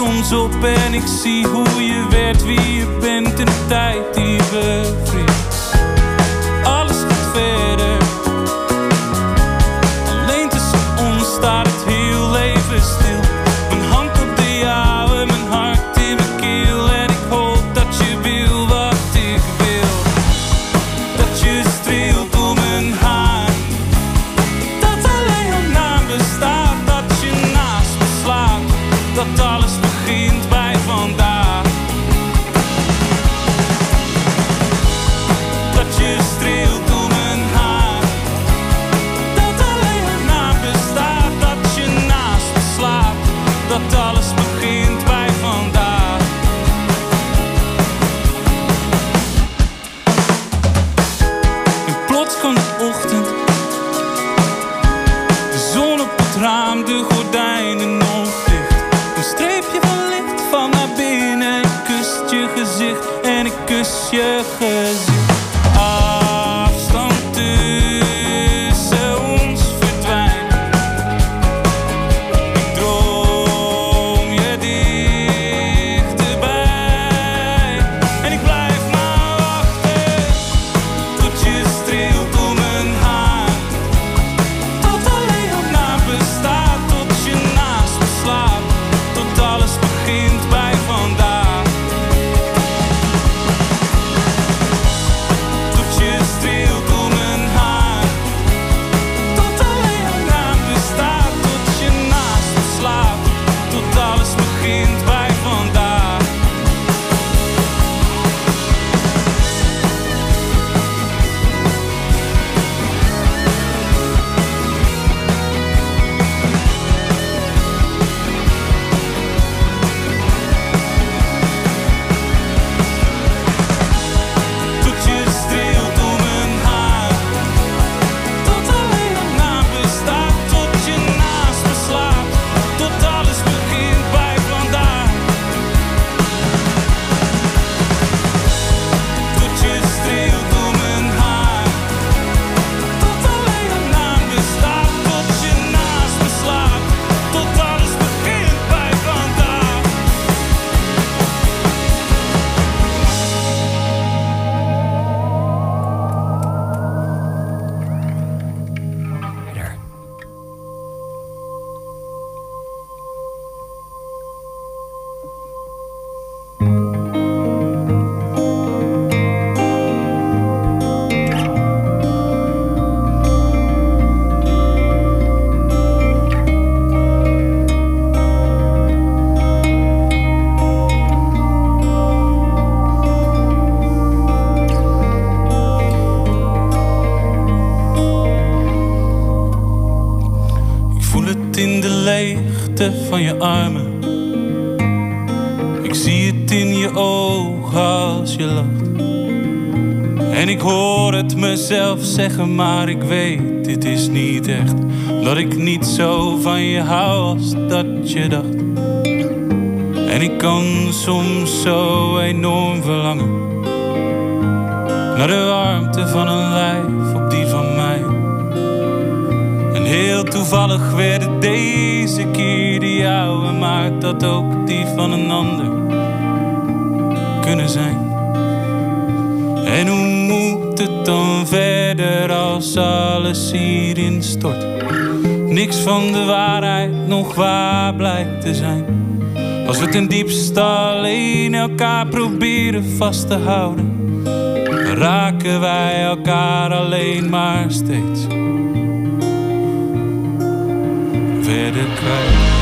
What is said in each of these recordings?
ons op en ik zie hoe je werd wie je bent in de tijd die bevriest. Alles gaat verder. Alleen tussen ons staat het heel even stil. Mijn hand op de jouwe, mijn hart in mijn keel. En ik hoop dat je wil wat ik wil. Dat je streelt door mijn haar. Dat alleen een naam bestaat. Dat je naast me slaapt. Dat alles begint bij vandaag. Dat je streelt door mijn haar. Dat alleen een naam bestaat. Dat je naast me slaapt. Dat alles van je armen. Ik zie het in je ogen als je lacht. En ik hoor het mezelf zeggen, maar ik weet, dit is niet echt. Dat ik niet zo van je hou als dat je dacht. En ik kan soms zo enorm verlangen. Naar de warmte van een lijf heel toevallig werden deze keer de jouwe, maar dat ook die van een ander kunnen zijn. En hoe moet het dan verder als alles hierin stort? Niks van de waarheid nog waar blijkt te zijn. Als we ten diepste alleen elkaar proberen vast te houden, raken wij elkaar alleen maar steeds verder kwijt.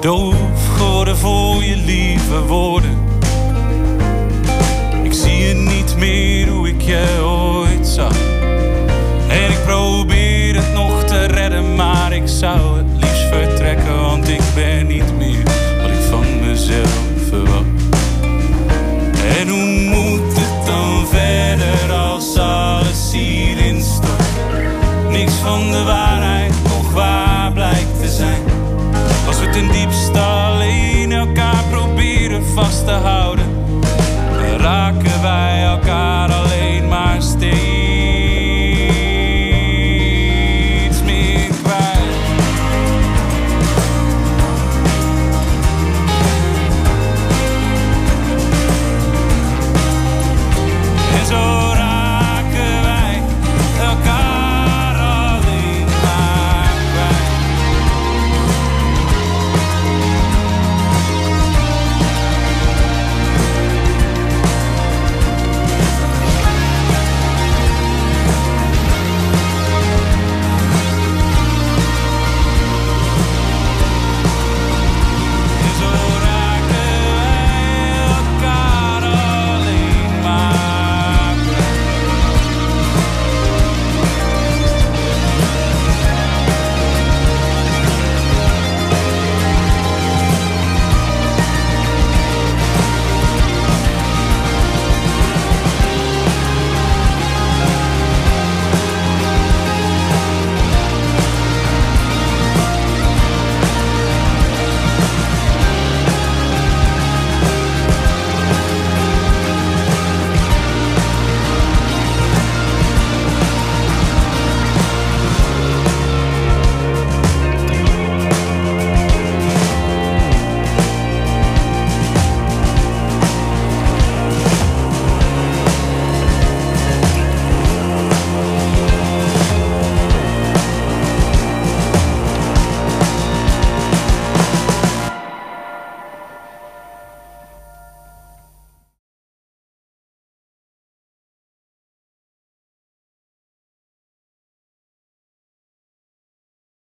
Doof geworden voor je lieve woorden meer hoe ik je ooit zag. En ik probeer het nog te redden, maar ik zou het liefst vertrekken, want ik ben niet meer wat ik van mezelf verwacht. En hoe moet het dan verder als alles hierin stort? Niks van de waarheid nog waar blijkt te zijn. Als we ten diepste alleen elkaar proberen vast te houden, dan raken wij elkaar